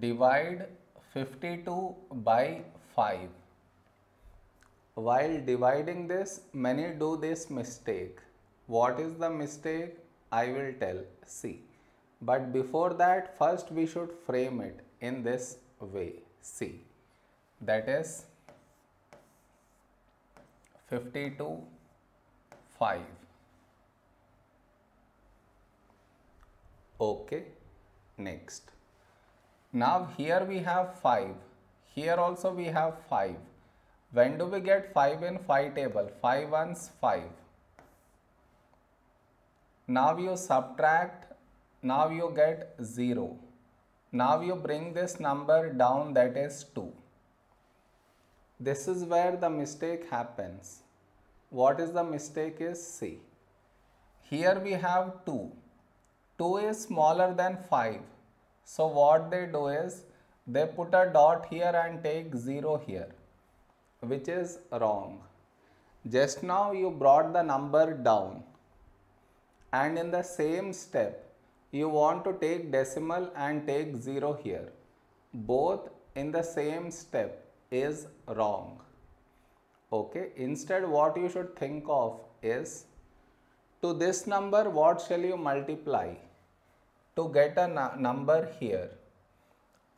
divide 52 by 5 while dividing this many do this mistake. What is the mistake? I will tell. See but before that first we should frame it in this way. See that is 52 5 okay next now here we have 5 here also we have 5 when do we get 5 in 5 table? 5 ones 5 now you subtract. Now you get 0 now you bring this number down that is 2 this is where the mistake happens. What is the mistake is C. here we have 2 2 is smaller than 5 so what they do is they put a dot here and take 0 here which is wrong. Just now you brought the number down and in the same step you want to take decimal and take 0 here. Both in the same step is wrong. Okay instead what you should think of is to this number what shall you multiply to get a number here.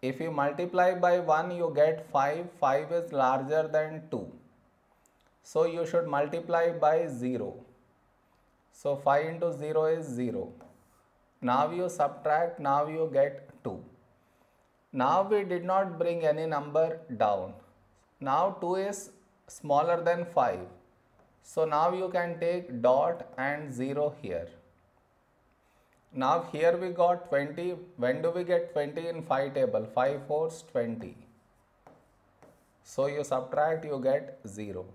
If you multiply by 1 you get 5 5 is larger than 2 so you should multiply by 0 so 5 into 0 is 0 now you subtract now you get 2 now we did not bring any number down. Now 2 is smaller than 5 so now you can take dot and 0 here now here we got 20 when do we get 20 in 5 table? 5 fours 20 so you subtract you get 0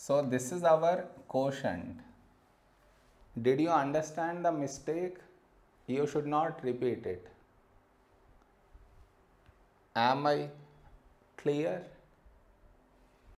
so this is our quotient. Did you understand the mistake? You should not repeat it. Am i clear